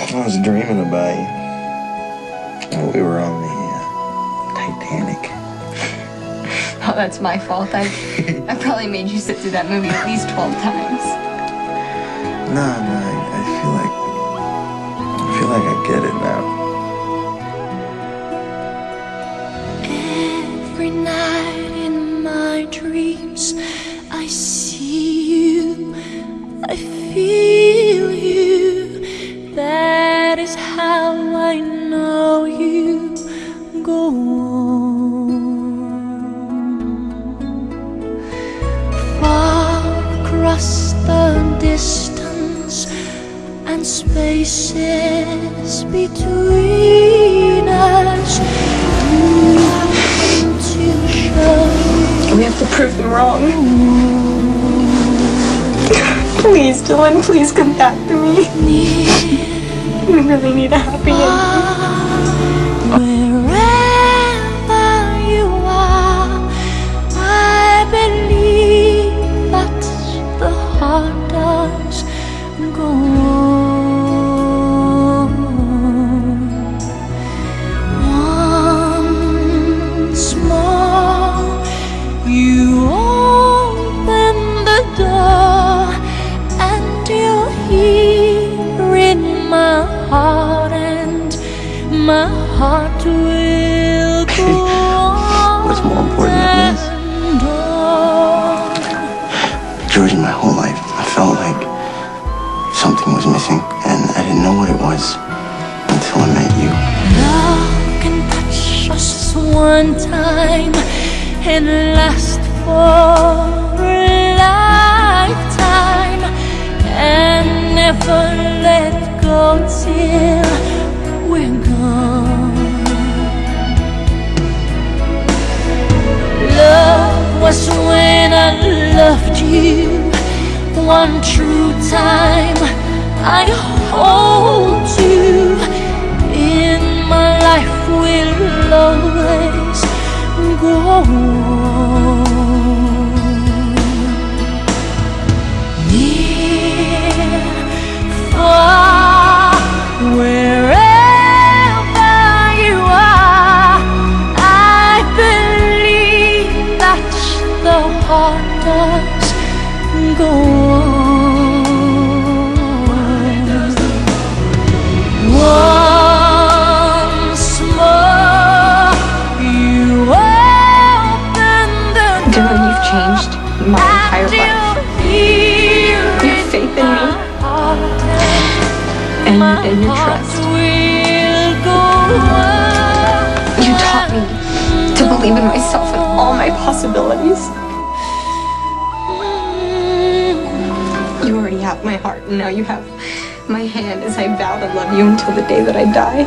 I was dreaming about you. We were on the uh, Titanic. Oh, that's my fault. I, I probably made you sit through that movie at least 12 times. No, no, I, I feel like I feel like I get it now. Every night in my dreams, I see you, I feel and spaces between us. We have to prove them wrong. Please, Dillon, please come back to me. We really need a happy ending. My heart will go. What's more important than this? Georgie, my whole life, I felt like something was missing, and I didn't know what it was until I met you. Love can touch us one time and last for a lifetime and never let go till you one true time. I hold you in my life will always go on. Go on. Once more, you open the Dillon, you've changed my entire life. You have faith in me. And, and your trust. You taught me to believe in myself and all my possibilities. Have my heart, and now you have my hand as I vow to love you until the day that I die.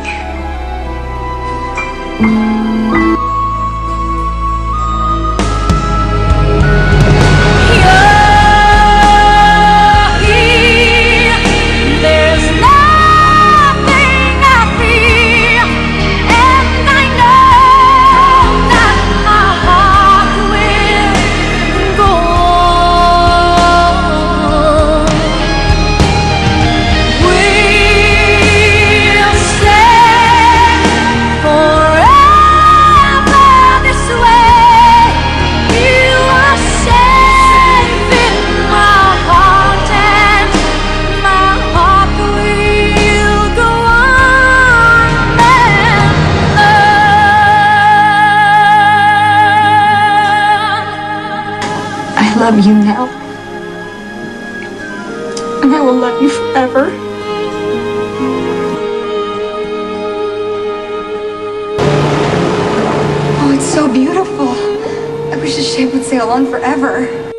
Love you now. And I will love you forever. Oh, it's so beautiful. I wish the ship would sail on forever.